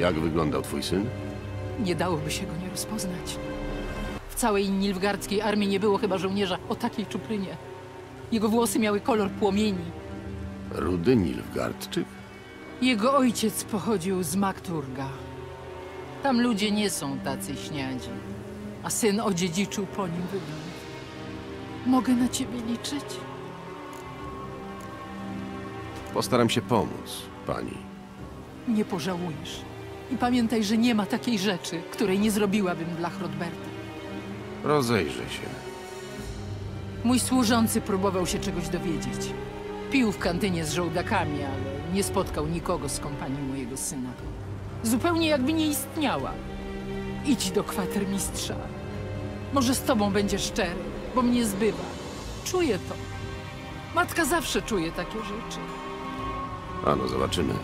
Jak wyglądał twój syn? Nie dałoby się go nie rozpoznać. W całej nilfgardzkiej armii nie było chyba żołnierza o takiej czuprynie. Jego włosy miały kolor płomieni. Rudy Nilfgaardczyk? Jego ojciec pochodził z Makturga. Tam ludzie nie są tacy śniadzi, a syn odziedziczył po nim wygląd. Mogę na ciebie liczyć? Postaram się pomóc, pani. Nie pożałujesz. I pamiętaj, że nie ma takiej rzeczy, której nie zrobiłabym dla Hrodberta. Rozejrzę się. Mój służący próbował się czegoś dowiedzieć. Pił w kantynie z żołdakami, ale nie spotkał nikogo z kompanii mojego syna. Zupełnie jakby nie istniała. Idź do kwatermistrza. Może z tobą będzie szczery, bo mnie zbywa. Czuję to. Matka zawsze czuje takie rzeczy. Ano, zobaczymy.